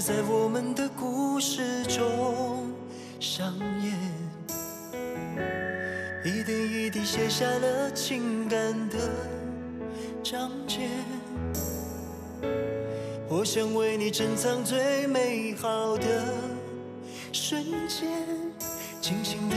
在我们的故事中上演，一点一滴写下了情感的章节。我想为你珍藏最美好的瞬间，静静的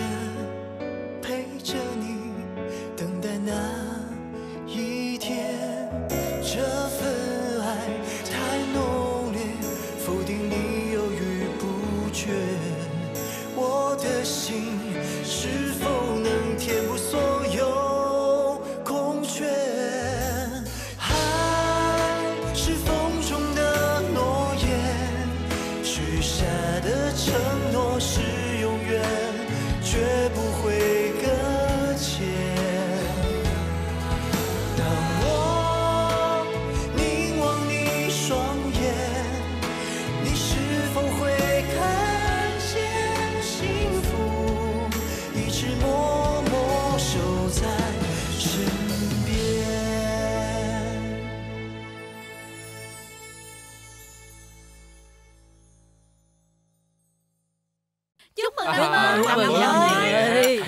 mừng À, năm mới chúc mừng năm mới.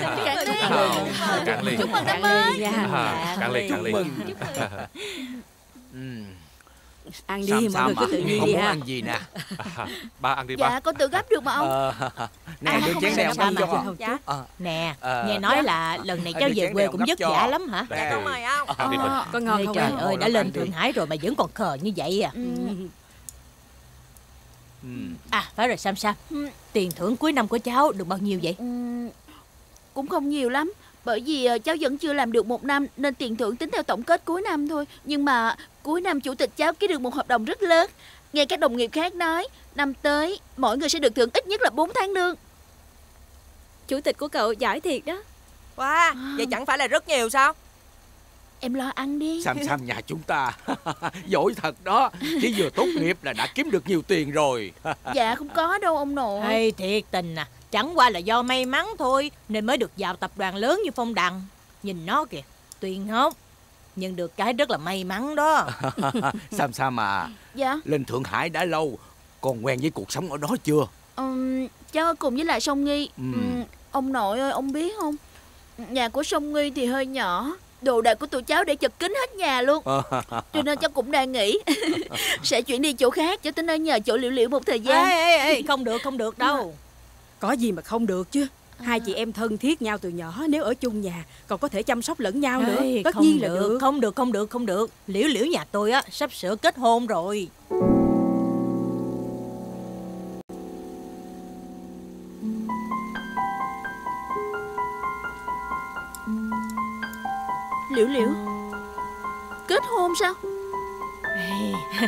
Cạn ly. Chúc mừng Cạn ly. Năm mới À, Cạn ly cạn ly. Ăn Sam, đi, mọi Sam người cứ à, tự nhiên con đi muốn ha. ăn gì nè. Ba ăn đi ba. Dạ con tự gấp được mà ông. Ờ, Nè À, đưa không chén đèo mà cho. không Dạ. Ờ, Nè, Ờ. nghe nói Dạ. là lần này Ờ, cháu về quê cũng vất vả lắm hả? Dạ, con mời ông. Con ngon không trời ơi, đã lên. Thượng Hải rồi mà vẫn còn khờ như vậy à Ừ. À, phải rồi Sam Sam Ừ. Tiền thưởng cuối năm của cháu được bao nhiêu vậy? Ừ, Cũng không nhiều lắm Bởi vì ờ, cháu vẫn chưa làm được một năm Nên tiền thưởng tính theo tổng kết cuối năm thôi Nhưng mà cuối năm chủ tịch cháu ký được một hợp đồng rất lớn Nghe các đồng nghiệp khác nói Năm tới mỗi người sẽ được thưởng ít nhất là 4 tháng lương Chủ tịch của cậu giỏi thiệt đó Wow, vậy chẳng phải là rất nhiều sao? Em lo ăn đi. Sam Sam nhà chúng ta. Giỏi thật đó. Chỉ vừa tốt nghiệp là đã kiếm được nhiều tiền rồi. Dạ không có đâu ông nội. Hay thiệt tình à. Chẳng qua là do may mắn thôi Nên mới được vào tập đoàn lớn như Phong Đằng. Nhìn nó kìa Tuyền không Nhưng được cái rất là may mắn đó. Sam Sam à. Dạ. Lên Thượng Hải đã lâu Còn quen với cuộc sống ở đó chưa? Ừm, cháu cùng với lại Song Nghi. Ừ. Ừm, Ông nội ơi ông biết không? Nhà của Song Nghi thì hơi nhỏ Đồ đạc của tụi cháu để chật kín hết nhà luôn. Cho nên cháu cũng đang nghĩ Sẽ chuyển đi chỗ khác Cho tính ở nhờ chỗ liễu liễu một thời ê, gian. Ê, ê, Không được không được đâu À. À. Có gì mà không được chứ? Hai chị em thân thiết nhau từ nhỏ Nếu ở chung nhà còn có thể chăm sóc lẫn nhau nữa. Ê, Tất nhiên là được, được. Không được không được không được. Liễu liễu nhà tôi á Sắp sửa kết hôn rồi không sao?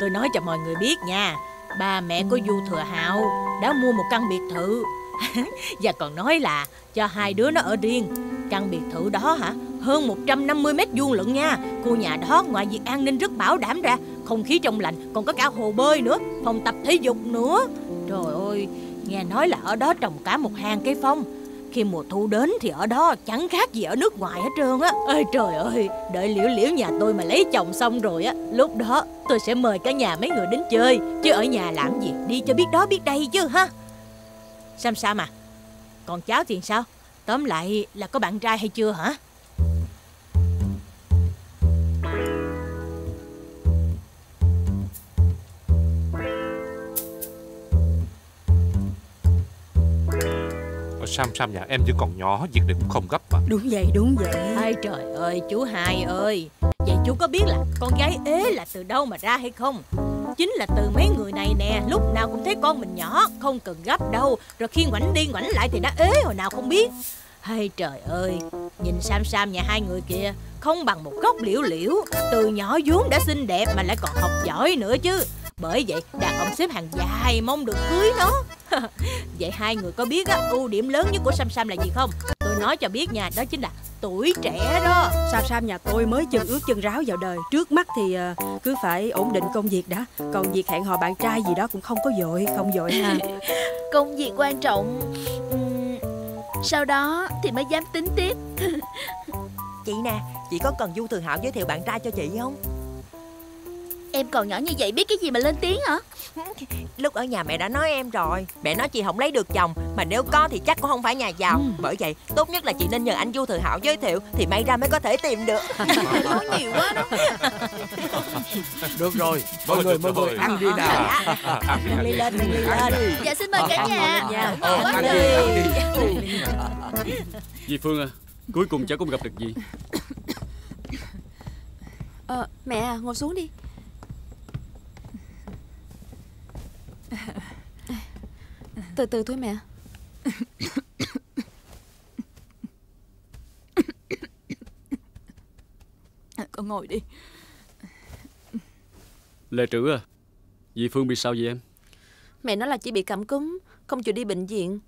Tôi nói cho mọi người biết nha, Ba mẹ của Du Thừa Hạo Đã mua một căn biệt thự. Và còn nói là Cho hai đứa nó ở riêng. Căn biệt thự đó hả, Hơn 150 mét vuông lận nha. Khu nhà đó ngoài việc an ninh rất bảo đảm ra, Không khí trong lành, Còn có cả hồ bơi nữa, Phòng tập thể dục nữa. Trời ơi, Nghe nói là ở đó trồng cả một hàng cây phong khi mùa thu đến thì ở đó chẳng khác gì ở nước ngoài hết trơn á. Ơi trời ơi, Đợi liễu liễu nhà tôi mà lấy chồng xong rồi á, Lúc đó tôi sẽ mời cả nhà mấy người đến chơi, Chứ ở nhà làm gì, Đi cho biết đó biết đây chứ, ha. Sam Sam à Còn cháu thì sao? Tóm lại là có bạn trai hay chưa hả? Sam Sam nhà em vẫn còn nhỏ Việc này cũng không gấp mà. Đúng vậy đúng vậy. Ôi trời ơi chú hai ơi. Vậy chú có biết là con gái ế là từ đâu mà ra hay không? Chính là từ mấy người này nè. Lúc nào cũng thấy con mình nhỏ Không cần gấp đâu. Rồi khi ngoảnh đi ngoảnh lại thì đã ế hồi nào không biết. Hay trời ơi Nhìn Sam Sam nhà hai người kia Không bằng một gốc liễu liễu. Từ nhỏ vốn đã xinh đẹp mà lại còn học giỏi nữa chứ Bởi vậy đàn ông xếp hàng dài mong được cưới nó. Vậy hai người có biết á, ưu điểm lớn nhất của Sam Sam là gì không? Tôi nói cho biết nha, đó chính là tuổi trẻ đó. Sam Sam nhà tôi mới chân ướt chân ráo vào đời. Trước mắt thì ờ, cứ phải ổn định công việc đã. Còn việc hẹn hò bạn trai gì đó cũng không có vội Không vội ha. Công việc quan trọng Ừm, Sau đó thì mới dám tính tiếp. Chị nè, chị có cần Du Thường Hạo giới thiệu bạn trai cho chị không? Em còn nhỏ như vậy biết cái gì mà lên tiếng hả? Lúc ở nhà mẹ đã nói em rồi. Mẹ nói chị không lấy được chồng. Mà nếu có thì chắc cũng không phải nhà giàu. Ừ. Bởi vậy tốt nhất là chị nên nhờ anh Du Thừa Hạo giới thiệu Thì may ra mới có thể tìm được. Nói nhiều quá đó. Được rồi Mọi người mọi người ăn đi nào. Lên, ly Ăn lên đi. Dạ xin mời cả nhà. Lên. Ờ, Ăn đi ăn đi. Dì Phương à Cuối cùng cháu cũng gặp được gì? Ờ, mẹ à, ngồi xuống đi Từ từ thôi mẹ. Con ngồi đi. Lệ trữ à Dì Phương bị sao vậy em? Mẹ nói là chỉ bị cảm cúm Không chịu đi bệnh viện.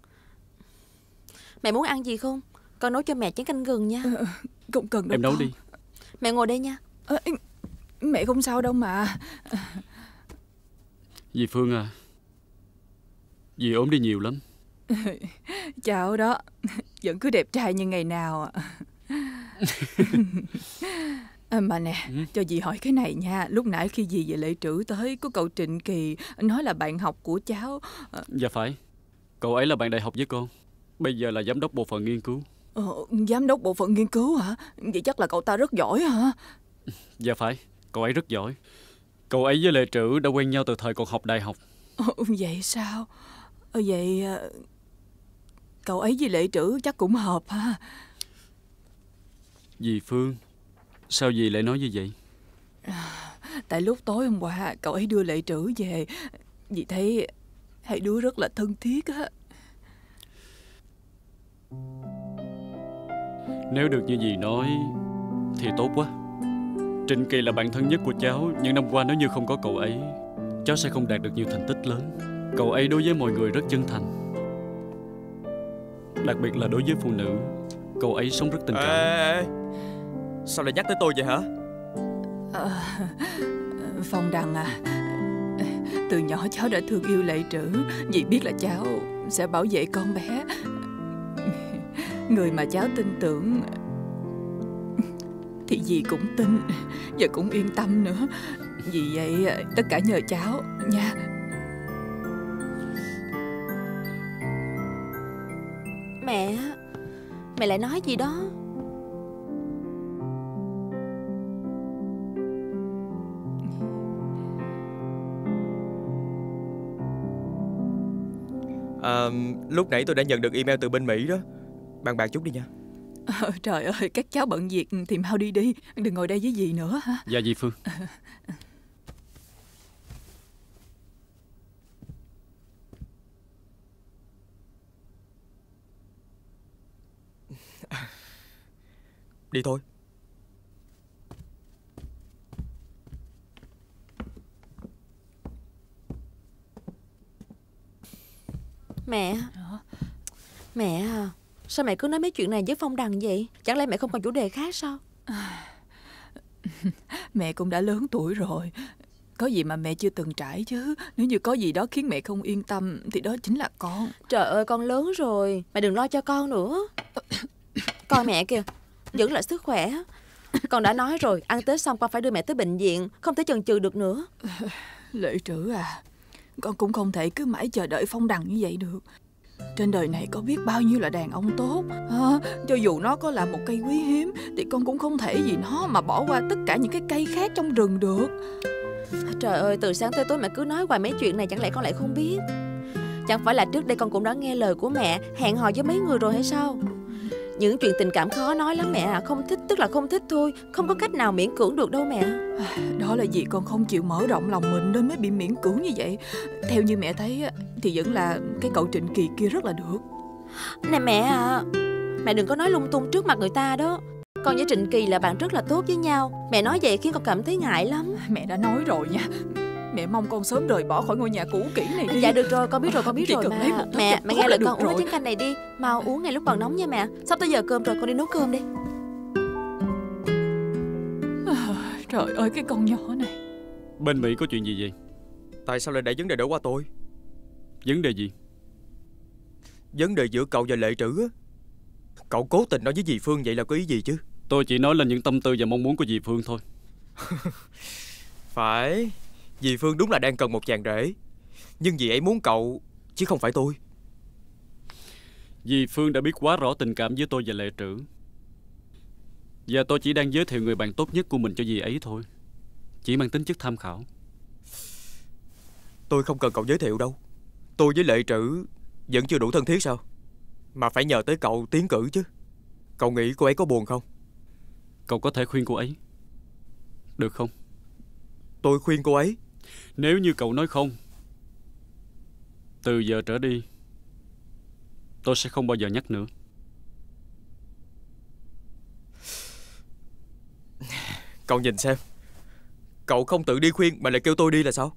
Mẹ muốn ăn gì không? Con nấu cho mẹ chén canh gừng nha. Không cần đâu Em nấu con. đi. Mẹ ngồi đây nha. Ờ, Mẹ không sao đâu mà. Dì Phương à Dì ốm đi nhiều lắm. Chào đó. Vẫn cứ đẹp trai như ngày nào à. Mà nè, Ừ. cho dì hỏi cái này nha. Lúc nãy khi dì về lễ trữ tới Có cậu Trịnh Kỳ Nói là bạn học của cháu Dạ phải. Cậu ấy là bạn đại học với con Bây giờ là giám đốc bộ phận nghiên cứu. Ờ, Giám đốc bộ phận nghiên cứu hả? Vậy chắc là cậu ta rất giỏi hả? Dạ phải. Cậu ấy rất giỏi. Cậu ấy với Lệ Trữ đã quen nhau từ thời còn học đại học. Ờ, Vậy sao ờ, Vậy ờ, Cậu ấy với lễ trữ chắc cũng hợp ha. Dì Phương Sao dì lại nói như vậy? Tại lúc tối hôm qua Cậu ấy đưa lễ trữ về. Dì thấy Hai đứa rất là thân thiết á. Nếu được như dì nói Thì tốt quá. Trịnh Kỳ là bạn thân nhất của cháu Những năm qua nếu như không có cậu ấy Cháu sẽ không đạt được nhiều thành tích lớn Cậu ấy đối với mọi người rất chân thành. Đặc biệt là đối với phụ nữ Cậu ấy sống rất tình Ê, cảm ê, ê. Sao lại nhắc tới tôi vậy hả? Ờ, Phong Đằng à Từ nhỏ cháu đã thương yêu lệ trữ Vì biết là cháu sẽ bảo vệ con bé. Người mà cháu tin tưởng Thì dì cũng tin Và cũng yên tâm nữa. Vì vậy tất cả nhờ cháu nha Mẹ lại nói gì đó? À, Lúc nãy tôi đã nhận được email từ bên Mỹ đó. Bàn bạc chút đi nha. Ờ, Trời ơi các cháu bận việc thì mau đi đi. Đừng ngồi đây với dì nữa ha. Dạ dì Phương Đi thôi. Mẹ. Mẹ à Sao mẹ cứ nói mấy chuyện này với Phong Đằng vậy? Chẳng lẽ mẹ không còn chủ đề khác sao? Mẹ cũng đã lớn tuổi rồi. Có gì mà mẹ chưa từng trải chứ. Nếu như có gì đó khiến mẹ không yên tâm Thì đó chính là con. Trời ơi con lớn rồi. Mẹ đừng lo cho con nữa. Coi mẹ kìa Vẫn là sức khỏe. Con đã nói rồi Ăn Tết xong con phải đưa mẹ tới bệnh viện Không thể chần chừ được nữa. Lệ trữ à Con cũng không thể cứ mãi chờ đợi phong đằng như vậy được. Trên đời này có biết bao nhiêu là đàn ông tốt. Ha? Cho dù nó có là một cây quý hiếm Thì con cũng không thể vì nó mà bỏ qua tất cả những cái cây khác trong rừng được. Trời ơi từ sáng tới tối mẹ cứ nói hoài mấy chuyện này Chẳng lẽ con lại không biết? Chẳng phải là trước đây con cũng đã nghe lời của mẹ Hẹn hò với mấy người rồi hay sao Những chuyện tình cảm khó nói lắm mẹ à. Không thích tức là không thích thôi. Không có cách nào miễn cưỡng được đâu mẹ Đó là vì con không chịu mở rộng lòng mình Nên mới bị miễn cưỡng như vậy. Theo như mẹ thấy Thì vẫn là cái cậu Trịnh Kỳ kia rất là được. Nè mẹ à Mẹ đừng có nói lung tung trước mặt người ta đó. Con với Trịnh Kỳ là bạn rất là tốt với nhau. Mẹ nói vậy khiến con cảm thấy ngại lắm. Mẹ đã nói rồi nha Mẹ mong con sớm rời bỏ khỏi ngôi nhà cũ kỹ này đi. Dạ được rồi con biết rồi con biết Chỉ rồi. cần mà lấy một thứ Mẹ mẹ tốt nghe lời con uống chén canh này đi. Mau uống ngay lúc còn nóng nha mẹ. Sắp tới giờ cơm rồi con đi nấu cơm đi. Trời ơi cái con nhỏ này. Bên Mỹ có chuyện gì vậy? Tại sao lại đẩy vấn đề đó qua tôi? Vấn đề gì? Vấn đề giữa cậu và Lệ Trữ á. Cậu cố tình nói với dì Phương vậy là có ý gì chứ? Tôi chỉ nói lên những tâm tư và mong muốn của dì Phương thôi. Phải Dì Phương đúng là đang cần một chàng rể. Nhưng dì ấy muốn cậu Chứ không phải tôi. Dì Phương đã biết quá rõ tình cảm với tôi và Lệ Trữ Và tôi chỉ đang giới thiệu người bạn tốt nhất của mình cho dì ấy thôi. Chỉ mang tính chất tham khảo. Tôi không cần cậu giới thiệu đâu. Tôi với Lệ Trữ Vẫn chưa đủ thân thiết sao? Mà phải nhờ tới cậu tiến cử chứ. Cậu nghĩ cô ấy có buồn không? Cậu có thể khuyên cô ấy. Được không? Tôi khuyên cô ấy Nếu như cậu nói không Từ giờ trở đi Tôi sẽ không bao giờ nhắc nữa. Cậu nhìn xem. Cậu không tự đi khuyên mà lại kêu tôi đi là sao?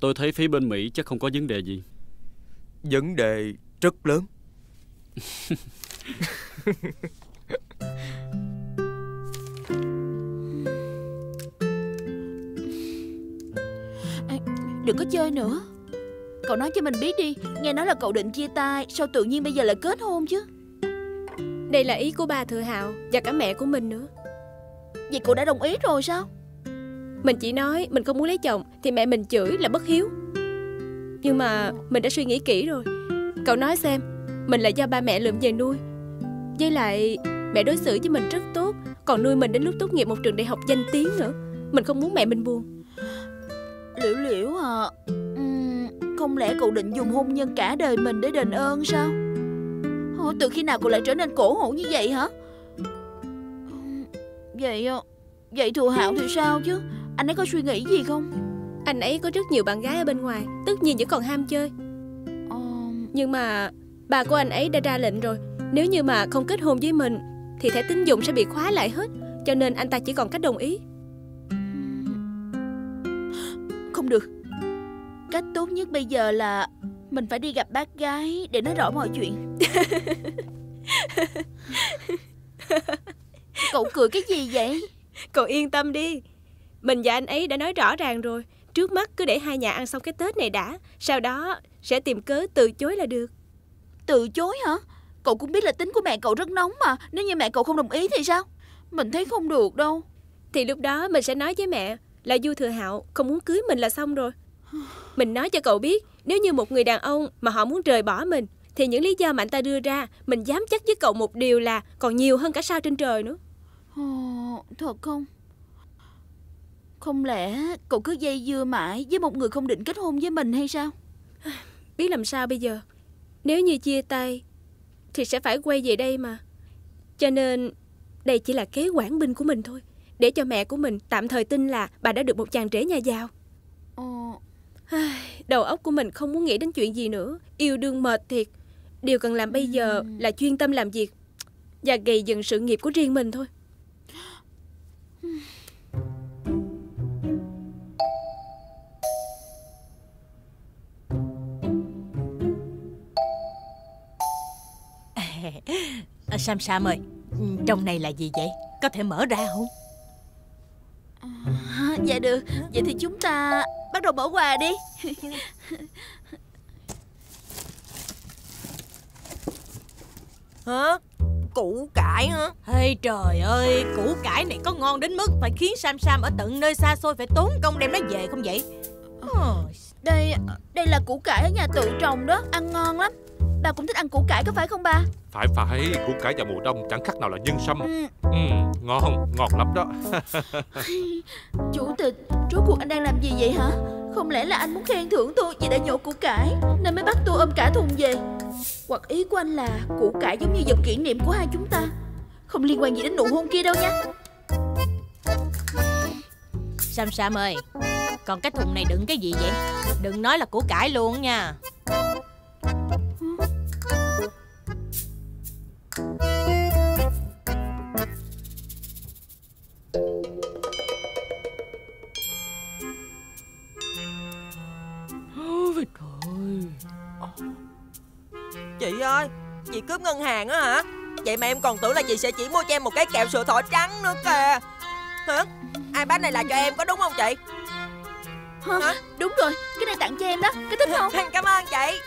Tôi thấy phía bên Mỹ chắc không có vấn đề gì. Vấn đề rất lớn Đừng có chơi nữa. Cậu nói cho mình biết đi Nghe nói là cậu định chia tay Sao tự nhiên bây giờ lại kết hôn chứ? Đây là ý của bà Thừa Hạo Và cả mẹ của mình nữa. Vậy cậu đã đồng ý rồi sao? Mình chỉ nói mình không muốn lấy chồng Thì mẹ mình chửi là bất hiếu. Nhưng mà mình đã suy nghĩ kỹ rồi. Cậu nói xem Mình là do ba mẹ lượm về nuôi. Với lại mẹ đối xử với mình rất tốt Còn nuôi mình đến lúc tốt nghiệp một trường đại học danh tiếng nữa. Mình không muốn mẹ mình buồn. Liễu liễu à Không lẽ cậu định dùng hôn nhân cả đời mình để đền ơn sao? Từ khi nào cậu lại trở nên cổ hủ như vậy hả? Vậy Vậy Thừa Hạo thì sao chứ? Anh ấy có suy nghĩ gì không? Anh ấy có rất nhiều bạn gái ở bên ngoài Tất nhiên vẫn còn ham chơi. Ờ, Nhưng mà bà của anh ấy đã ra lệnh rồi. Nếu như mà không kết hôn với mình Thì thẻ tín dụng sẽ bị khóa lại hết. Cho nên anh ta chỉ còn cách đồng ý. Không được. Cách tốt nhất bây giờ là Mình phải đi gặp bác gái Để nói rõ mọi chuyện. Cậu cười cái gì vậy? Cậu yên tâm đi. Mình và anh ấy đã nói rõ ràng rồi. Trước mắt cứ để hai nhà ăn xong cái Tết này đã. Sau đó sẽ tìm cớ từ chối là được Từ chối hả? Cậu cũng biết là tính của mẹ cậu rất nóng mà Nếu như mẹ cậu không đồng ý thì sao? Mình thấy không được đâu. Thì lúc đó mình sẽ nói với mẹ Là Du Thừa Hạo không muốn cưới mình là xong rồi. Mình nói cho cậu biết Nếu như một người đàn ông mà họ muốn rời bỏ mình Thì những lý do mà anh ta đưa ra Mình dám chắc với cậu một điều là Còn nhiều hơn cả sao trên trời nữa. Ồ, Thật không? Không lẽ cậu cứ dây dưa mãi Với một người không định kết hôn với mình hay sao? Biết làm sao bây giờ Nếu như chia tay Thì sẽ phải quay về đây mà. Cho nên Đây chỉ là kế quản binh của mình thôi. Để cho mẹ của mình tạm thời tin là Bà đã được một chàng rể nhà giàu. Ồ, Đầu óc của mình không muốn nghĩ đến chuyện gì nữa. Yêu đương mệt thiệt. Điều cần làm bây giờ là chuyên tâm làm việc Và gây dựng sự nghiệp của riêng mình thôi à, Sam Sam ơi Trong này là gì vậy? Có thể mở ra không? À, Dạ được. Vậy thì chúng ta bắt đầu mở quà đi. Hả? Củ cải hả? Ê trời ơi Củ cải này có ngon đến mức Phải khiến Sam Sam ở tận nơi xa xôi Phải tốn công đem nó về không vậy? Ờ, Đây đây là củ cải ở nhà tự trồng đó. Ăn ngon lắm Bà cũng thích ăn củ cải có phải không bà? Phải phải. Củ cải vào mùa đông chẳng khác nào là nhân sâm. Ừ. ừ, Ngon Ngọt lắm đó. Chủ tịch Rốt cuộc anh đang làm gì vậy hả? Không lẽ là anh muốn khen thưởng tôi vì đã nhổ củ cải Nên mới bắt tôi ôm cả thùng về. Hoặc ý của anh là củ cải giống như vật kỷ niệm của hai chúng ta. Không liên quan gì đến nụ hôn kia đâu nha. Sam Sam ơi Còn cái thùng này đựng cái gì vậy? Đừng nói là củ cải luôn nha Chị ơi Chị cướp ngân hàng á hả? Vậy mà em còn tưởng là chị sẽ chỉ mua cho em một cái kẹo sữa thỏ trắng nữa kìa. Hả? iPad này là cho em có đúng không chị? Hả? Đúng rồi Cái này tặng cho em đó. Cái thích không? Cảm ơn chị.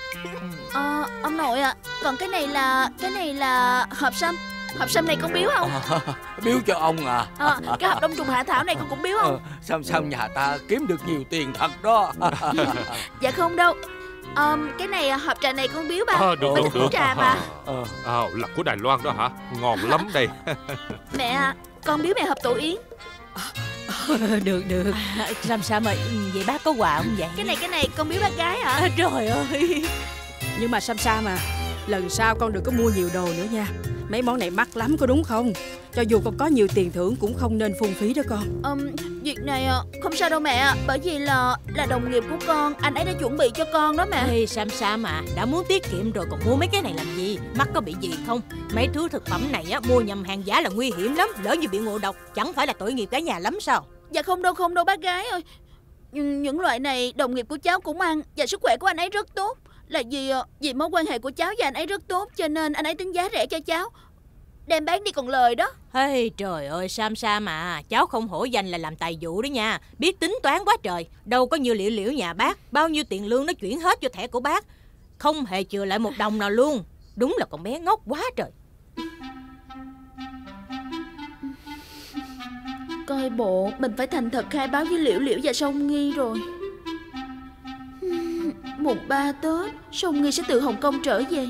Ờ, ông nội ạ. Còn cái này là Cái này là hộp sâm Hộp sâm này con biếu không? Biếu cho ông à. Ờ, Cái hộp đông trùng hạ thảo này con cũng biếu không? Xong xong nhà ta kiếm được nhiều tiền thật đó. Dạ không đâu Ờm, Cái này à, hộp trà này con biếu ba Ờ, được, Ba được, trà mà. Ờ, Ờ, là của Đài Loan đó hả? Ngon lắm đây. Mẹ à Con biếu mẹ hộp tổ yến. Được được. Sam Sam ơi Vậy bác có quà không vậy? Cái này cái này con biếu bác gái hả? À, Trời ơi. Nhưng mà Sam Sam à Lần sau con đừng có mua nhiều đồ nữa nha. Mấy món này mắc lắm có đúng không Cho dù con có nhiều tiền thưởng cũng không nên phung phí đó con. Ờm, Việc này à, không sao đâu mẹ ạ Bởi vì là là đồng nghiệp của con Anh ấy đã chuẩn bị cho con đó mẹ. Ê Sam Sam à Đã muốn tiết kiệm rồi còn mua mấy cái này làm gì? Mắt có bị gì không? Mấy thứ thực phẩm này á mua nhầm hàng giá là nguy hiểm lắm Lỡ như bị ngộ độc Chẳng phải là tội nghiệp cả nhà lắm sao? Dạ không đâu không đâu bác gái ơi. Nhưng những loại này đồng nghiệp của cháu cũng ăn Và sức khỏe của anh ấy rất tốt. Là vì ờ, vì mối quan hệ của cháu và anh ấy rất tốt Cho nên anh ấy tính giá rẻ cho cháu Đem bán đi còn lời đó. Ê trời ơi Sam Sam à Cháu không hổ danh là làm tài vụ đó nha. Biết tính toán quá trời Đâu có như liễu liễu nhà bác Bao nhiêu tiền lương nó chuyển hết cho thẻ của bác. Không hề chừa lại một đồng nào luôn. Đúng là con bé ngốc quá trời. Coi bộ mình phải thành thật khai báo với Liễu Liễu và Sông Nghi rồi. Mùng ba Tết Sông Nghi sẽ từ Hồng Kông trở về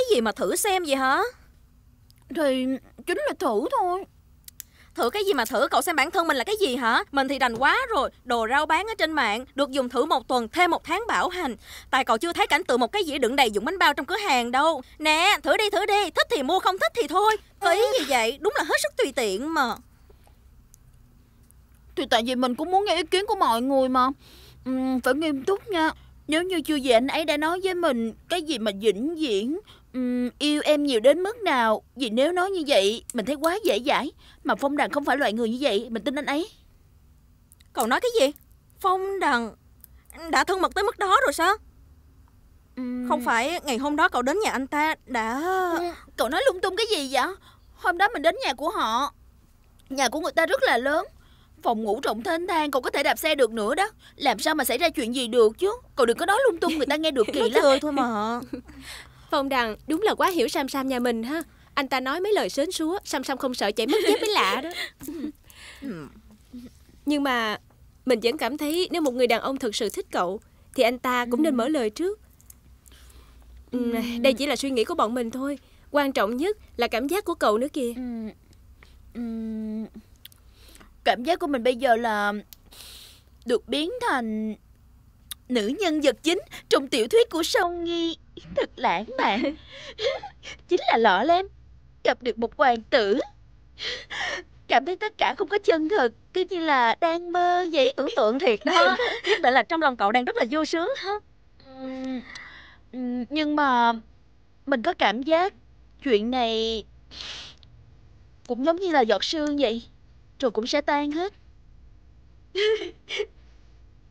Cái gì mà thử xem vậy hả? Thì chính là thử thôi. Thử cái gì mà thử? Cậu xem bản thân mình là cái gì hả? Mình thì đành quá rồi Đồ rau bán ở trên mạng Được dùng thử một tuần Thêm một tháng bảo hành. Tại cậu chưa thấy cảnh tượng một cái dĩa đựng đầy dụng bánh bao trong cửa hàng đâu. Nè thử đi thử đi Thích thì mua không thích thì thôi. Có ý gì vậy Đúng là hết sức tùy tiện mà. Thì tại vì mình cũng muốn nghe ý kiến của mọi người mà. Ừm, Phải nghiêm túc nha. Nếu như chưa về anh ấy đã nói với mình Cái gì mà vĩnh viễn ừm, Yêu em nhiều đến mức nào? Vì nếu nói như vậy Mình thấy quá dễ dãi. Mà Phong Đằng không phải loại người như vậy Mình tin anh ấy. Cậu nói cái gì? Phong đằng Đã thân mật tới mức đó rồi sao? Ừm, Không phải ngày hôm đó cậu đến nhà anh ta đã ừm, Cậu nói lung tung cái gì vậy? Hôm đó mình đến nhà của họ. Nhà của người ta rất là lớn. Phòng ngủ rộng thênh thang Cậu có thể đạp xe được nữa đó. Làm sao mà xảy ra chuyện gì được chứ? Cậu đừng có nói lung tung người ta nghe được kỳ Nói lắm. chơi thôi mà Phong Đằng đúng là quá hiểu Sam Sam nhà mình ha. Anh ta nói mấy lời sến súa Sam Sam không sợ chảy mất dép mới lạ đó. Nhưng mà Mình vẫn cảm thấy nếu một người đàn ông thực sự thích cậu Thì anh ta cũng nên mở lời trước. Ừ, Đây chỉ là suy nghĩ của bọn mình thôi. Quan trọng nhất là cảm giác của cậu nữa kìa. Ừ, ừ. Cảm giác của mình bây giờ là Được biến thành Nữ nhân vật chính Trong tiểu thuyết của Song Nghi. Thật lãng mạn. Chính là lọ lem. Gặp được một hoàng tử. Cảm thấy tất cả không có chân thực Cứ như là đang mơ vậy. Tưởng tượng thiệt đó. Nhất định là trong lòng cậu đang rất là vui sướng ha. Nhưng mà Mình có cảm giác Chuyện này Cũng giống như là giọt sương vậy Rồi cũng sẽ tan hết.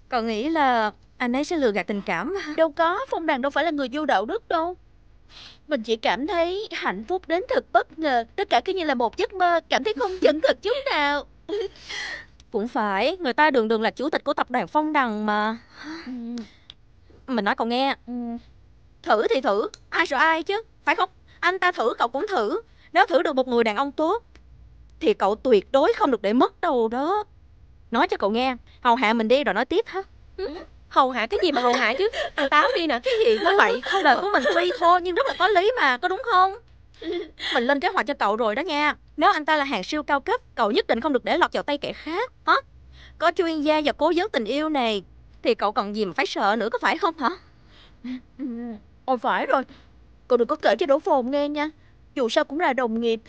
Cậu nghĩ là anh ấy sẽ lừa gạt tình cảm Đâu có Phong Đằng đâu phải là người vô đạo đức đâu. Mình chỉ cảm thấy hạnh phúc đến thật bất ngờ. Tất cả cứ như là một giấc mơ Cảm thấy không chân thực chút nào. Cũng phải Người ta đường đường là chủ tịch của tập đoàn Phong Đằng mà. Ừm, Mình nói cậu nghe. Ừm. Thử thì thử Ai sợ ai chứ Phải không? Anh ta thử cậu cũng thử. Nếu thử được một người đàn ông tốt Thì cậu tuyệt đối không được để mất đâu đó. Nói cho cậu nghe Hầu hạ mình đi rồi nói tiếp ha Hầu hạ cái gì mà hầu hạ chứ? Táo đi nè Cái gì cũng vậy. Lời của mình tuy thôi Nhưng rất là có lý mà Có đúng không? Mình lên kế hoạch cho cậu rồi đó nha. Nếu anh ta là hàng siêu cao cấp Cậu nhất định không được để lọt vào tay kẻ khác hả? Có chuyên gia và cố vấn tình yêu này Thì cậu còn gì mà phải sợ nữa có phải không hả? Ôi phải rồi. Cậu đừng có kể cho Đỗ Phồn nghe nha. Dù sao cũng là đồng nghiệp.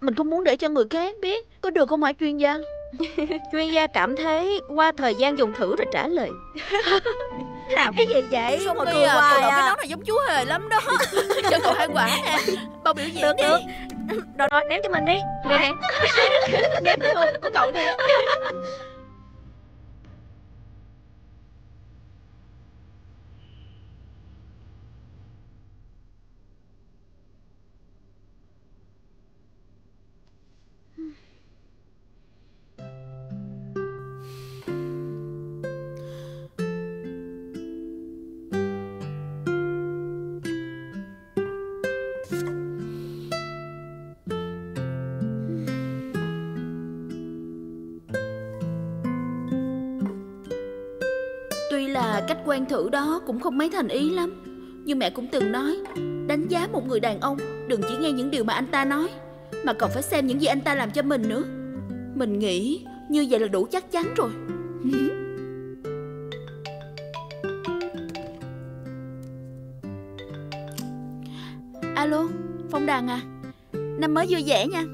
Mình không muốn để cho người khác biết. Có được không hả chuyên gia Chuyên gia cảm thấy qua thời gian dùng thử rồi trả lời. Làm cái gì vậy? Xong Mà cười à, hoài đội cái à. nón này giống chú hề lắm đó. Cho cậu hai quả nè. Bao biểu diễn Được đi. được. Rồi rồi ném cho mình đi. Nè. Ném của cậu đi quan thử đó cũng không mấy thành ý lắm. Nhưng mẹ cũng từng nói Đánh giá một người đàn ông Đừng chỉ nghe những điều mà anh ta nói Mà còn phải xem những gì anh ta làm cho mình nữa. Mình nghĩ như vậy là đủ chắc chắn rồi. Alo, Phong đàn à Năm mới vui vẻ nha.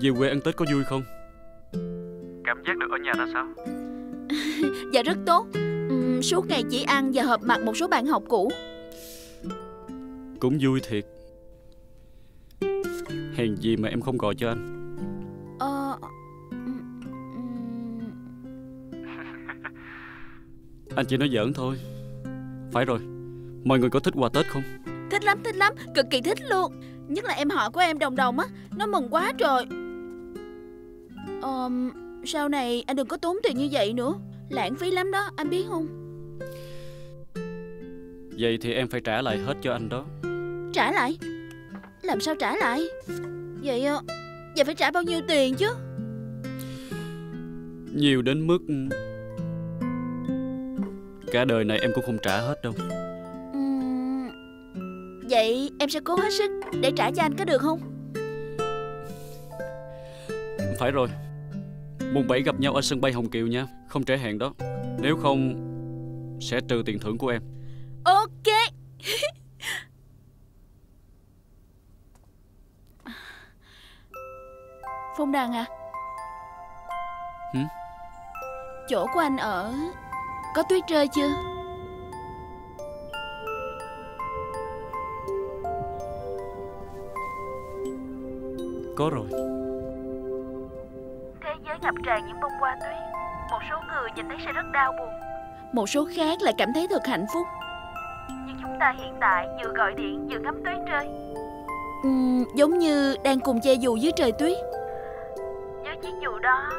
Về quê ăn Tết có vui không? Dạ rất tốt. Ừm, Suốt ngày chỉ ăn và họp mặt một số bạn học cũ. Cũng vui thiệt. Hèn gì mà em không gọi cho anh? Ờ Anh chỉ nói giỡn thôi. Phải rồi. Mọi người có thích quà Tết không? Thích lắm, thích lắm, cực kỳ thích luôn. Nhất là em họ của em đồng đồng á. Nó mừng quá trời. Ờ, sau này anh đừng có tốn tiền như vậy nữa Lãng phí lắm đó, anh biết không? Vậy thì em phải trả lại hết cho anh đó. Trả lại? Làm sao trả lại? Vậy ờ, Vậy phải trả bao nhiêu tiền chứ? Nhiều đến mức Cả đời này em cũng không trả hết đâu. Vậy em sẽ cố hết sức Để trả cho anh có được không? Phải rồi Mùng 7 gặp nhau ở sân bay Hồng Kiều nha. Không trễ hẹn đó. Nếu không Sẽ trừ tiền thưởng của em. Ok. Phong Đằng à? Hử? Chỗ của anh ở Có tuyết rơi chưa? Có rồi ngập tràn những bông hoa tuyết. Một số người nhìn thấy sẽ rất đau buồn. Một số khác lại cảm thấy thật hạnh phúc. Nhưng chúng ta hiện tại vừa gọi điện vừa ngắm tuyết rơi. Ừm, Giống như đang cùng che dù dưới trời tuyết. Với chiếc dù đó.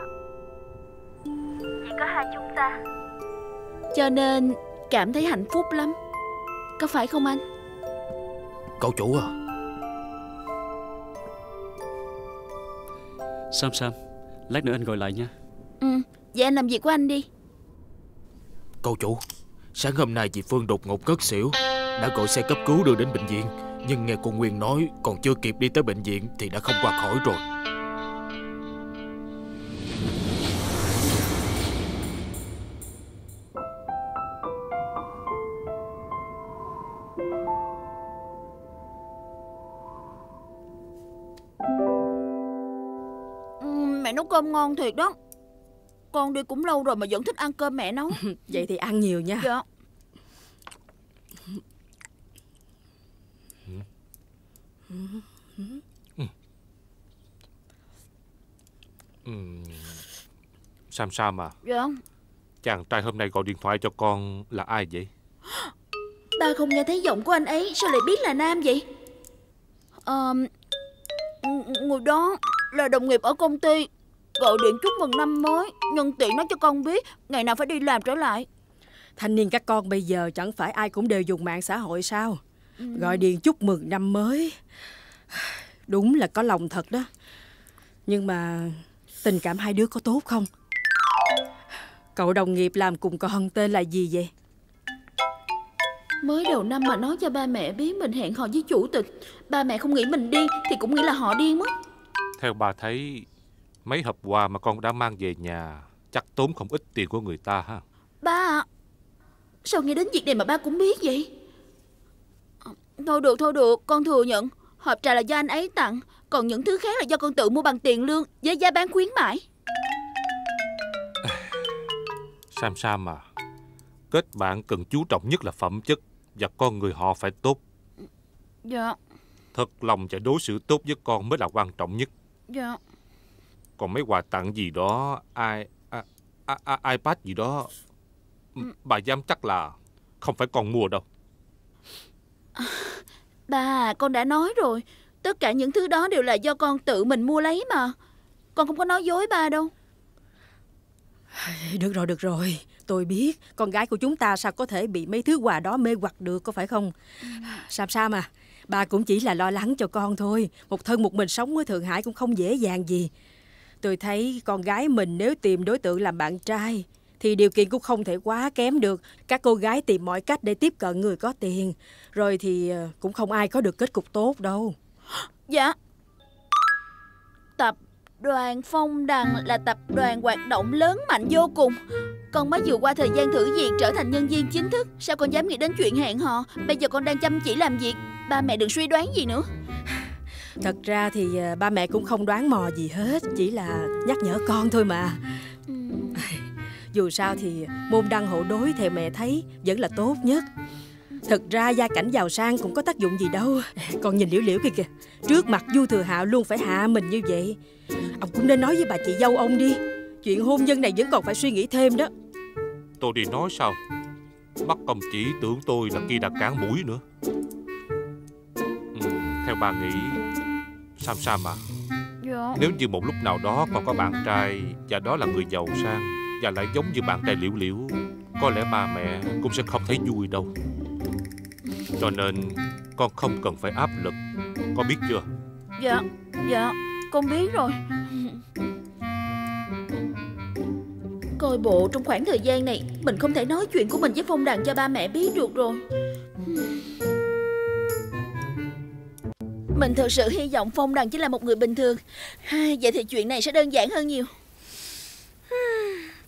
Chỉ có hai chúng ta. Cho nên cảm thấy hạnh phúc lắm. Có phải không anh? Cậu chủ à. Sam Sam Lát nữa anh gọi lại nha. Ừ Vậy anh làm việc của anh đi. Cậu chủ Sáng hôm nay chị Phương đột ngột ngất xỉu Đã gọi xe cấp cứu đưa đến bệnh viện Nhưng nghe cô Nguyên nói Còn chưa kịp đi tới bệnh viện Thì đã không qua khỏi rồi cơm ngon thiệt đó. Con đi cũng lâu rồi mà vẫn thích ăn cơm mẹ nấu. Vậy thì ăn nhiều nha. Dạ. Sam Sam à? Dạ. Chàng trai hôm nay gọi điện thoại cho con là ai vậy? Ba không nghe thấy giọng của anh ấy Sao lại biết là nam vậy? Ờ, ng- Người đó là đồng nghiệp ở công ty Gọi điện chúc mừng năm mới Nhân tiện nói cho con biết Ngày nào phải đi làm trở lại. Thanh niên các con bây giờ chẳng phải ai cũng đều dùng mạng xã hội sao? Gọi điện chúc mừng năm mới. Đúng là có lòng thật đó. Nhưng mà tình cảm hai đứa có tốt không? Cậu đồng nghiệp làm cùng con tên là gì vậy? Mới đầu năm mà nói cho ba mẹ biết mình hẹn hò với chủ tịch Ba mẹ không nghĩ mình điên Thì cũng nghĩ là họ điên mất. Theo bà thấy Mấy hộp quà mà con đã mang về nhà Chắc tốn không ít tiền của người ta ha. Ba à, Sao nghe đến việc này mà ba cũng biết vậy? Ờ, Thôi được thôi được Con thừa nhận. Hộp trà là do anh ấy tặng Còn những thứ khác là do con tự mua bằng tiền lương Với giá bán khuyến mãi. Sam Sam à Kết bạn cần chú trọng nhất là phẩm chất Và con người họ phải tốt. Dạ. Thật lòng và đối xử tốt với con mới là quan trọng nhất. Dạ Còn mấy quà tặng gì đó ai, a, a, a, iPad gì đó Bà dám chắc là Không phải con mua đâu. Ba con đã nói rồi. Tất cả những thứ đó đều là do con tự mình mua lấy mà. Con không có nói dối ba đâu. Được rồi, được rồi. Tôi biết con gái của chúng ta sao có thể bị mấy thứ quà đó mê hoặc được có phải không? Sam Sam à Bà cũng chỉ là lo lắng cho con thôi. Một thân một mình sống ở Thượng Hải cũng không dễ dàng gì Tôi thấy con gái mình nếu tìm đối tượng làm bạn trai thì điều kiện cũng không thể quá kém được. Các cô gái tìm mọi cách để tiếp cận người có tiền. Rồi thì ờ, cũng không ai có được kết cục tốt đâu. Dạ Tập đoàn Phong Đằng là tập đoàn hoạt động lớn mạnh vô cùng Con mới vừa qua thời gian thử việc trở thành nhân viên chính thức Sao con dám nghĩ đến chuyện hẹn hò Bây giờ con đang chăm chỉ làm việc Ba mẹ đừng suy đoán gì nữa Thật ra thì ờ, ba mẹ cũng không đoán mò gì hết Chỉ là nhắc nhở con thôi mà. Dù sao thì môn đăng hộ đối theo mẹ thấy vẫn là tốt nhất. Thật ra gia cảnh giàu sang cũng có tác dụng gì đâu. Còn nhìn liễu liễu kìa kìa Trước mặt Du Thừa Hạo luôn phải hạ mình như vậy. Ông cũng nên nói với bà chị dâu ông đi Chuyện hôn nhân này vẫn còn phải suy nghĩ thêm đó. Tôi đi nói sao? Bắt công chỉ tưởng tôi là kia đã cán mũi nữa. Ừ, Theo bà nghĩ Sam Sam à? Dạ. Nếu như một lúc nào đó con có bạn trai Và đó là người giàu sang Và lại giống như bạn trai liễu liễu Có lẽ ba mẹ cũng sẽ không thấy vui đâu. Cho nên Con không cần phải áp lực. Con biết chưa? Dạ Dạ Con biết rồi. Coi bộ trong khoảng thời gian này Mình không thể nói chuyện của mình với Phong Đằng cho ba mẹ biết được rồi Mình thật sự hy vọng Phong Đằng chỉ là một người bình thường. Vậy thì chuyện này sẽ đơn giản hơn nhiều.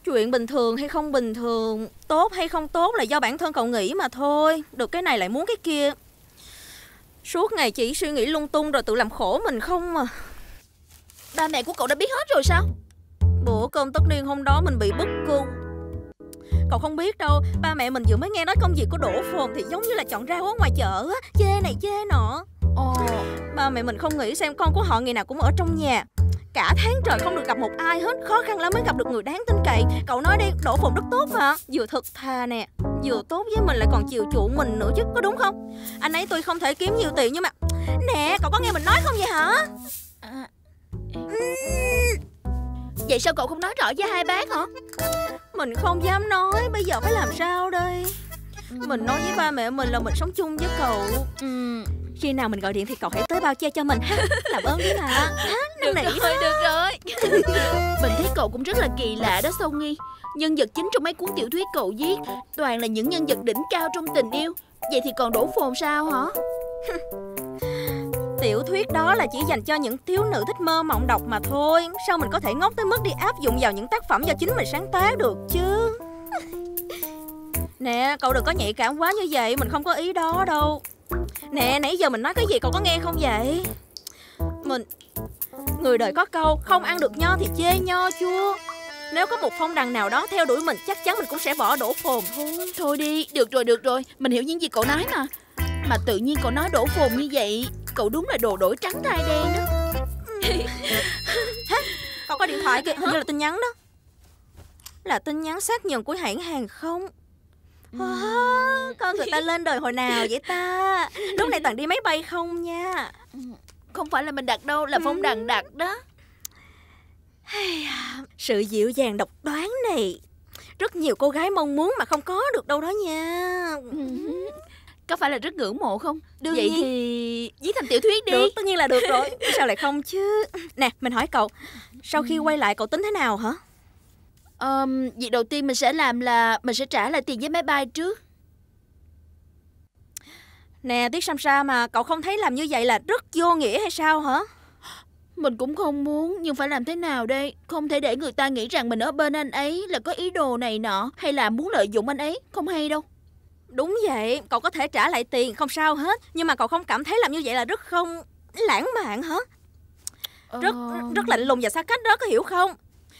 Chuyện bình thường hay không bình thường Tốt hay không tốt là do bản thân cậu nghĩ mà thôi. Được cái này lại muốn cái kia. Suốt ngày chỉ suy nghĩ lung tung rồi tự làm khổ mình không mà Ba mẹ của cậu đã biết hết rồi sao? Bữa cơm tất niên hôm đó mình bị bức cung. Cậu không biết đâu Ba mẹ mình vừa mới nghe nói công việc của Đỗ Phồn Thì giống như là chọn rau ở ngoài chợ á. Chê này chê nọ. Ồ Ba mẹ mình không nghĩ xem con của họ ngày nào cũng ở trong nhà. Cả tháng trời không được gặp một ai hết Khó khăn lắm mới gặp được người đáng tin cậy. Cậu nói đi Đỗ Phồn rất tốt mà. Vừa thật thà nè Vừa tốt với mình lại còn chiều chuộng mình nữa chứ Có đúng không? Anh ấy tôi không thể kiếm nhiều tiền nhưng mà Nè cậu có nghe mình nói không vậy hả? À, Vậy sao cậu không nói rõ với hai bác hả? Mình không dám nói Bây giờ phải làm sao đây? Mình nói với ba mẹ mình là mình sống chung với cậu. Ừ. Khi nào mình gọi điện thì cậu hãy tới bao che cho mình. Ha Làm ơn đi mà. Ha, Được năn nỉ rồi, được rồi. Mình thấy cậu cũng rất là kỳ lạ đó Song Nghi. Nhân vật chính trong mấy cuốn tiểu thuyết cậu viết Toàn là những nhân vật đỉnh cao trong tình yêu. Vậy thì còn Đỗ Phồn sao hả? Tiểu thuyết đó là chỉ dành cho những thiếu nữ thích mơ mộng đọc mà thôi. Sao mình có thể ngốc tới mức đi áp dụng vào những tác phẩm do chính mình sáng tác được chứ? Nè cậu đừng có nhạy cảm quá như vậy. Mình không có ý đó đâu Nè nãy giờ mình nói cái gì cậu có nghe không vậy? Mình Người đời có câu Không ăn được nho thì chê nho chua. Nếu có một phong đằng nào đó theo đuổi mình Chắc chắn mình cũng sẽ bỏ đổ phồn. Thôi Thôi đi, được rồi, được rồi. Mình hiểu những gì cậu nói mà. Mà tự nhiên cậu nói đổ phồn như vậy Cậu đúng là đồ đổi trắng thay đen đó? Cậu có điện thoại kìa. Hình như là tin nhắn đó. Là tin nhắn xác nhận của hãng hàng không Wow, con người ta lên đời hồi nào vậy ta? Lúc này toàn đi máy bay không nha. Không phải là mình đặt đâu Là Phong Đằng đặt đó. Sự dịu dàng độc đoán này. Rất nhiều cô gái mong muốn mà không có được đâu đó nha. Có phải là rất ngưỡng mộ không? Đương Vậy nhiên. thì viết thành tiểu thuyết đi. Được, tất nhiên là được rồi. Sao lại không chứ? Nè, mình hỏi cậu Sau khi quay lại cậu tính thế nào hả um, Việc đầu tiên mình sẽ làm là Mình sẽ trả lại tiền vé máy bay trước. Nè, Tiết Sam Sa mà cậu không thấy làm như vậy là rất vô nghĩa hay sao hả? Mình cũng không muốn Nhưng phải làm thế nào đây? Không thể để người ta nghĩ rằng mình ở bên anh ấy Là có ý đồ này nọ Hay là muốn lợi dụng anh ấy Không hay đâu. Đúng vậy, cậu có thể trả lại tiền không sao hết Nhưng mà cậu không cảm thấy làm như vậy là rất không lãng mạn hả? Rất rất lạnh lùng và xa cách đó có hiểu không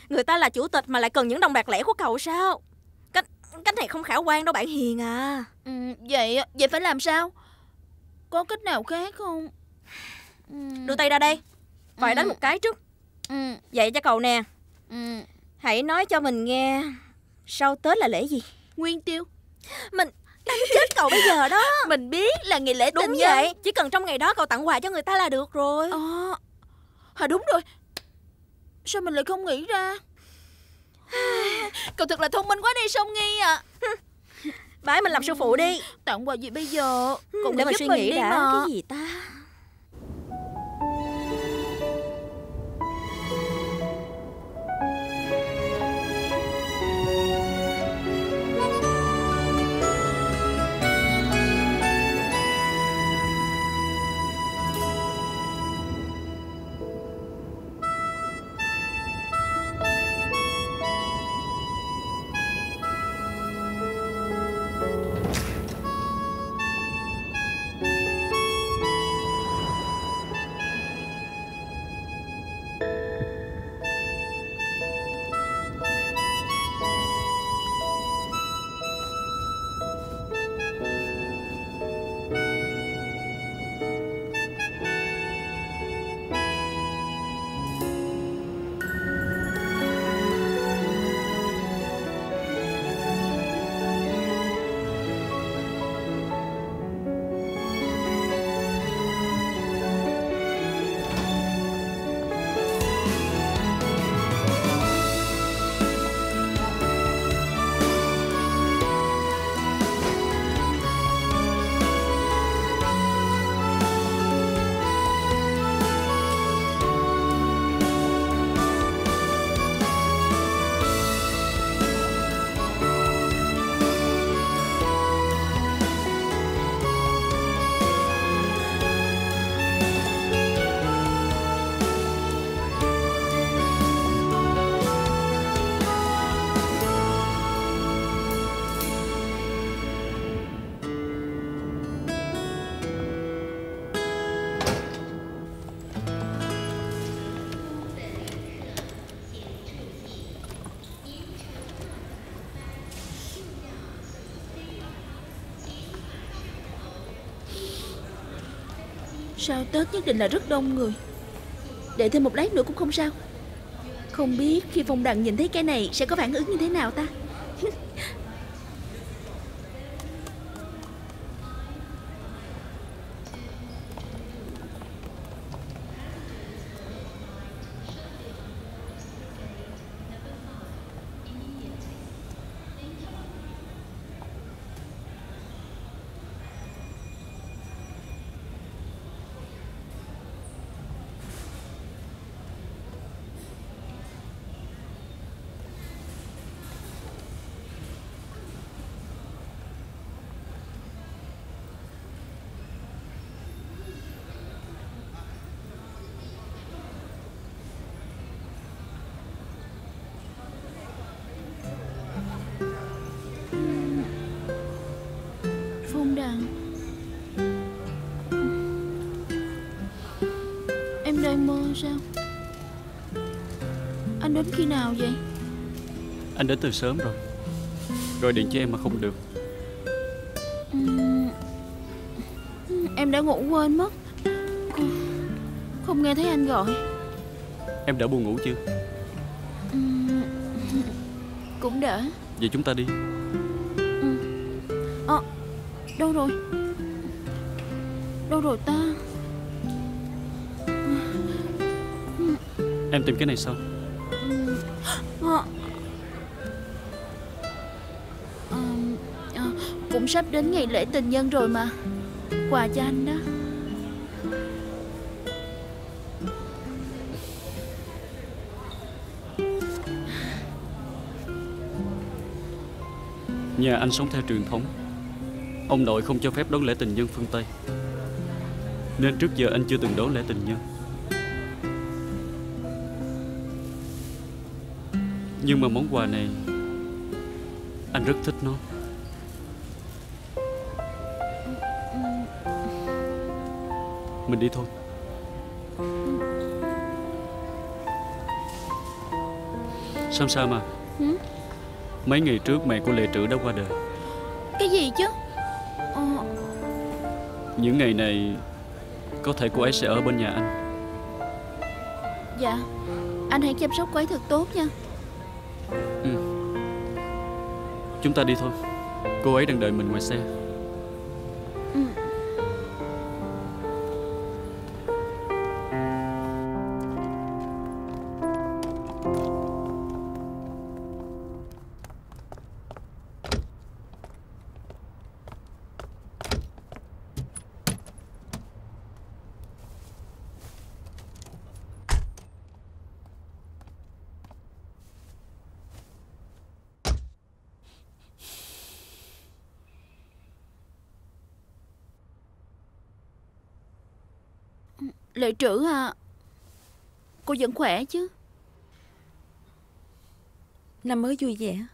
Người ta là chủ tịch mà lại cần những đồng bạc lẻ của cậu sao? Cách cách này không khả quan đâu bạn Hiền à. Ừ, Vậy vậy phải làm sao? Có cách nào khác không? Đưa tay ra đây. Phải đánh một cái trước. Ừ. Vậy cho cậu nè. Ừ. Hãy nói cho mình nghe Sau Tết là lễ gì? Nguyên tiêu. Mình đánh chết cậu bây giờ đó. Mình biết là ngày lễ Đúng vậy. Nhân Chỉ cần trong ngày đó cậu tặng quà cho người ta là được rồi. À, à đúng rồi Sao mình lại không nghĩ ra? Cậu thật là thông minh quá đi Song Nghi à Bái mình làm sư phụ đi. Tặng quà gì bây giờ? Cậu Để mình suy nghĩ đã mà. Cái gì ta Sao Tết nhất định là rất đông người. Để thêm một lát nữa cũng không sao. Không biết khi Phong Đằng nhìn thấy cái này Sẽ có phản ứng như thế nào ta? Em đang mơ sao? Anh đến khi nào vậy? Anh đến từ sớm rồi. Gọi điện cho em mà không được. Ừm, Em đã ngủ quên mất. Không, nghe thấy anh gọi. Em đã buồn ngủ chưa? Ừm, Cũng đỡ Vậy chúng ta đi. Ờ, đâu rồi? Đâu rồi ta Em tìm cái này sao Ờ. Ờm, ờ, Cũng sắp đến ngày lễ tình nhân rồi mà. Quà cho anh đó. Nhà anh sống theo truyền thống. Ông nội không cho phép đón lễ tình nhân phương Tây. Nên trước giờ anh chưa từng đón lễ tình nhân Nhưng mà món quà này Anh rất thích nó. Mình đi thôi. Sam Sam à Hử? Mấy ngày trước mẹ của Lệ Trữ đã qua đời. Cái gì chứ? Ờ, Những ngày này Có thể cô ấy sẽ ở bên nhà anh. Dạ. Anh hãy chăm sóc cô ấy thật tốt nha Ừ. Chúng ta đi thôi. Cô ấy đang đợi mình ngoài xe. Lệ trữ à Cô vẫn khỏe chứ? Năm mới vui vẻ.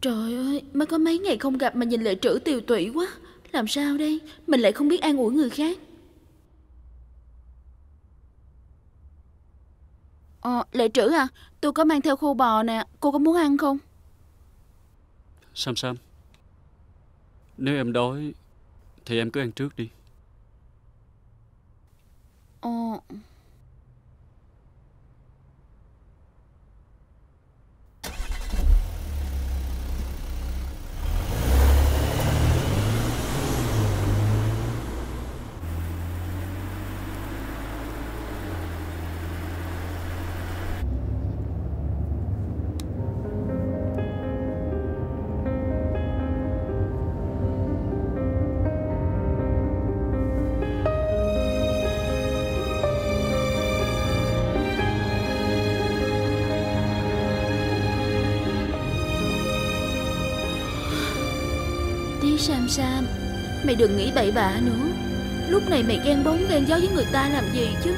Trời ơi Mới có mấy ngày không gặp mà nhìn lệ trữ tiều tụy quá. Làm sao đây? Mình lại không biết an ủi người khác. Ờ, Lệ trữ à Tôi có mang theo khô bò nè Cô có muốn ăn không? Sam Sam Nếu em đói thì em cứ ăn trước đi. Ờ. đừng nghĩ bậy bạ nữa. Lúc này mày ghen bóng ghen gió với người ta làm gì chứ?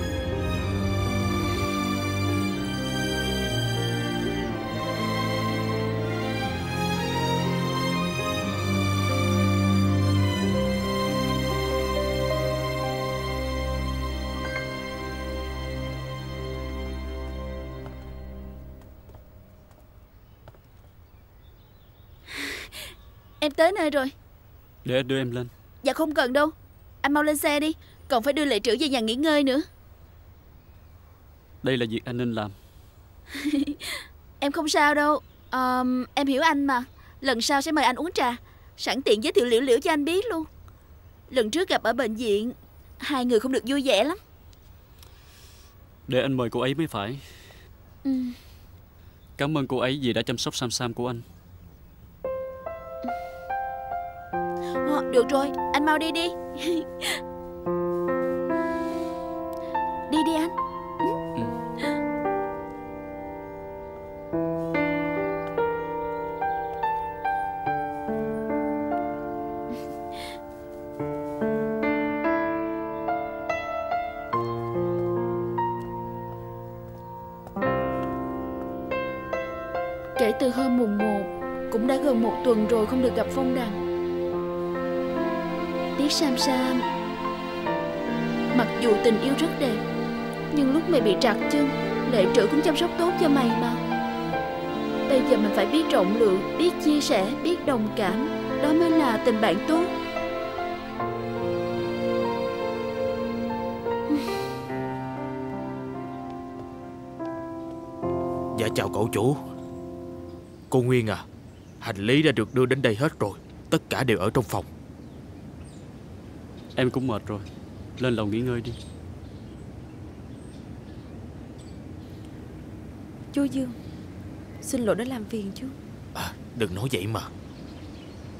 Em tới nơi rồi. Để đưa em lên. Dạ không cần đâu. Anh mau lên xe đi. Còn phải đưa lệ trữ về nhà nghỉ ngơi nữa. Đây là việc anh nên làm. Em không sao đâu. Ờ, Em hiểu anh mà. Lần sau sẽ mời anh uống trà. Sẵn tiện giới thiệu liễu liễu cho anh biết luôn. Lần trước gặp ở bệnh viện Hai người không được vui vẻ lắm. Để anh mời cô ấy mới phải. Ừ. Cảm ơn cô ấy vì đã chăm sóc Sam Sam của anh. Ờ, Được rồi mau đi đi. Đi đi anh. Kể từ hôm mùng 1 Cũng đã gần một tuần rồi không được gặp Phong Đằng Tiếc Sam Sam. Mặc dù tình yêu rất đẹp Nhưng lúc mày bị trặc chân Lệ trữ cũng chăm sóc tốt cho mày mà. Bây giờ mình phải biết rộng lượng Biết chia sẻ, biết đồng cảm. Đó mới là tình bạn tốt. Dạ chào cậu chủ. Cô Nguyên à Hành lý đã được đưa đến đây hết rồi. Tất cả đều ở trong phòng. Em cũng mệt rồi. Lên lầu nghỉ ngơi đi. Chú Dương Xin lỗi đã làm phiền chú. À, Đừng nói vậy mà.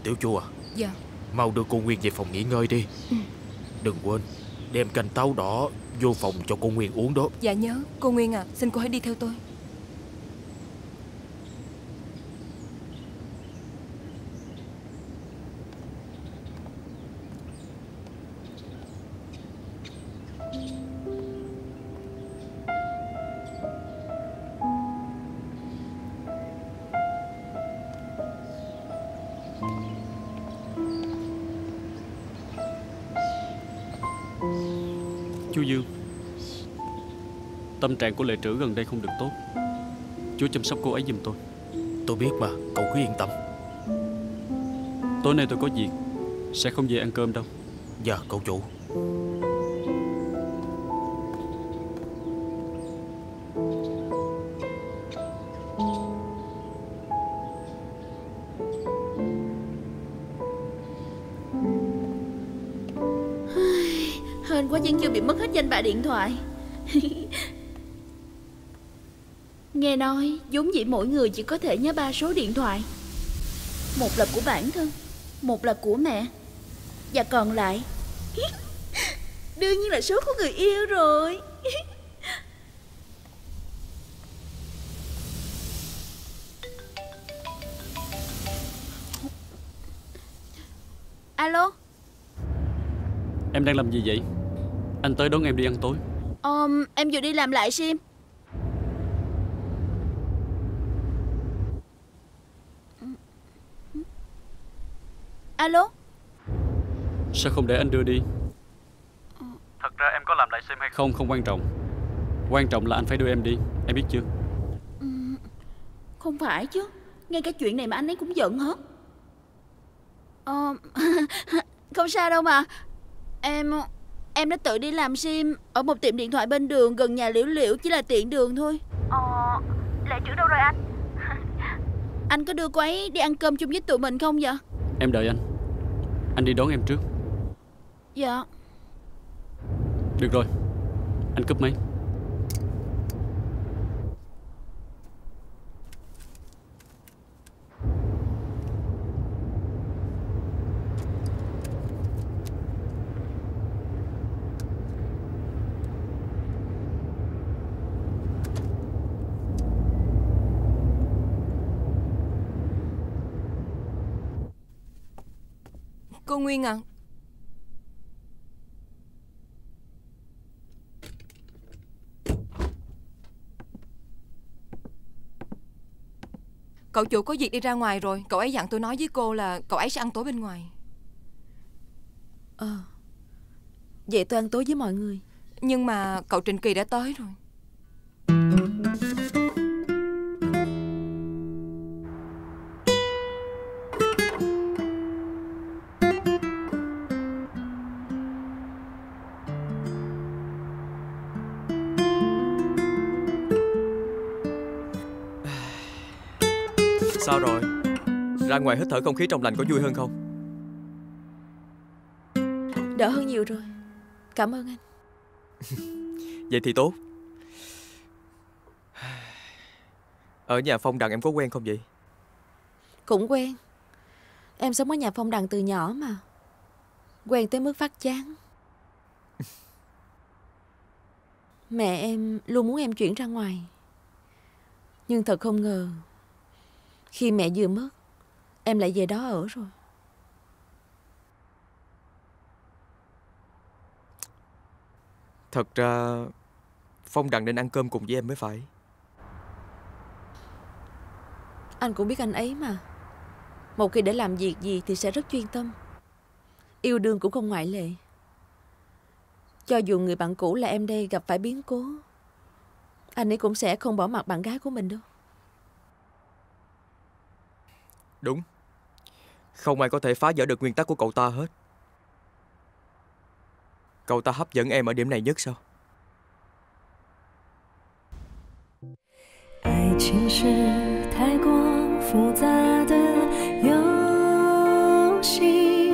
Tiểu chu à Dạ. Mau đưa cô Nguyên về phòng nghỉ ngơi đi. Ừ. Đừng quên Đem canh táo đỏ vô phòng cho cô Nguyên uống đó. Dạ nhớ Cô Nguyên à Xin cô hãy đi theo tôi Tâm trạng của lệ trữ gần đây không được tốt. Chú chăm sóc cô ấy giùm tôi. Tôi biết mà Cậu cứ yên tâm. Tối nay tôi có việc Sẽ không về ăn cơm đâu. Dạ cậu chủ. Hên quá vẫn chưa bị mất hết danh bạ điện thoại Nghe nói vốn dĩ mỗi người chỉ có thể nhớ ba số điện thoại. Một là của bản thân Một là của mẹ. Và còn lại Đương nhiên là số của người yêu rồi. Alo? Em đang làm gì vậy? Anh tới đón em đi ăn tối. Um, Em vừa đi làm lại sim Alo? Sao không để anh đưa đi? Thật ra em có làm lại sim hay Không không quan trọng. Quan trọng là anh phải đưa em đi. Em biết chưa? Ừm, Không phải chứ. Ngay cả chuyện này mà anh ấy cũng giận hả? Ờ, Không sao đâu mà. Em Em đã tự đi làm sim Ở một tiệm điện thoại bên đường gần nhà liễu liễu Chỉ là tiện đường thôi. Ờ, lệ trưởng đâu rồi anh? Anh có đưa cô ấy đi ăn cơm chung với tụi mình không vậy? Em đợi anh Anh đi đón em trước. Dạ. Được rồi. Anh cúp máy Cô Nguyên à? Cậu chủ có việc đi ra ngoài rồi. Cậu ấy dặn tôi nói với cô là Cậu ấy sẽ ăn tối bên ngoài. Ờ. Vậy tôi ăn tối với mọi người. Nhưng mà cậu Trịnh Kỳ đã tới rồi Ra ngoài hít thở không khí trong lành có vui hơn không? Đỡ hơn nhiều rồi. Cảm ơn anh. Vậy thì tốt. Ở nhà Phong Đằng em có quen không vậy? Cũng quen. Em sống ở nhà phong đằng từ nhỏ mà. Quen tới mức phát chán. Mẹ em luôn muốn em chuyển ra ngoài. Nhưng thật không ngờ Khi mẹ vừa mất Em lại về đó ở rồi. Thật ra Phong Đằng nên ăn cơm cùng với em mới phải. Anh cũng biết anh ấy mà. Một khi để làm việc gì thì sẽ rất chuyên tâm. Yêu đương cũng không ngoại lệ. Cho dù người bạn cũ là em đây gặp phải biến cố Anh ấy cũng sẽ không bỏ mặt bạn gái của mình đâu. Đúng Không ai có thể phá vỡ được nguyên tắc của cậu ta hết Cậu ta hấp dẫn em ở điểm này nhất sao 爱情是太过复杂的游戏，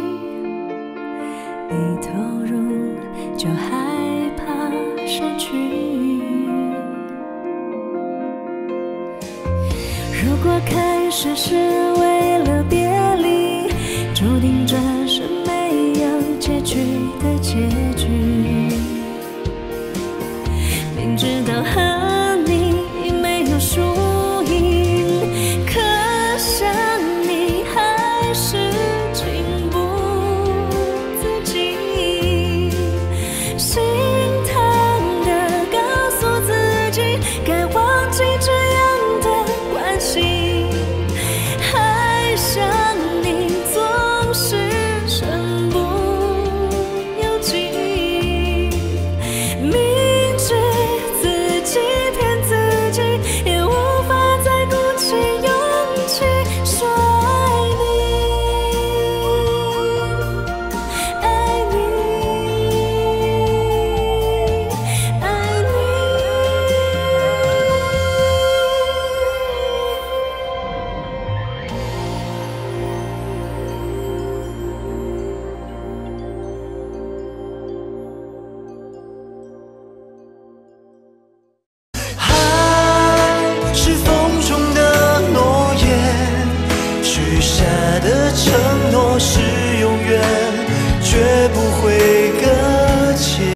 一投入就害怕失去。如果开始是为了